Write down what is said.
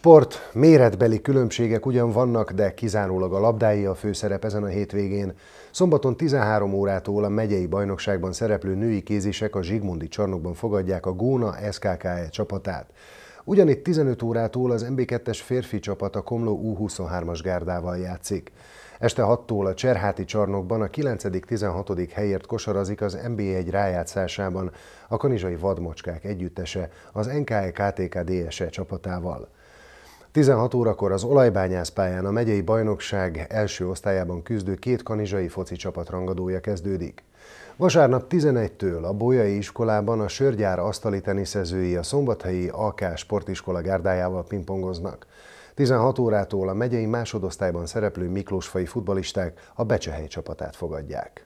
Sport, méretbeli különbségek ugyan vannak, de kizárólag a labdái a főszerep ezen a hétvégén. Szombaton 13 órától a megyei bajnokságban szereplő női kézisek a Zsigmundi csarnokban fogadják a Góna SKKE csapatát. Ugyanitt 15 órától az MB2-es férfi csapat a Komló U23-as gárdával játszik. Este 6-tól a Cserháti csarnokban a 9.-16. helyért kosarazik az NB1 rájátszásában a kanizsai vadmocskák együttese az NKE KTK DSE csapatával. 16 órakor az olajbányászpályán a megyei bajnokság első osztályában küzdő két kanizsai foci csapat rangadója kezdődik. Vasárnap 11-től a Bolyai iskolában a sörgyár asztali teniszezői a szombathelyi AK sportiskola gárdájával pingpongoznak. 16 órától a megyei másodosztályban szereplő Miklósfai futbalisták a Becsehely csapatát fogadják.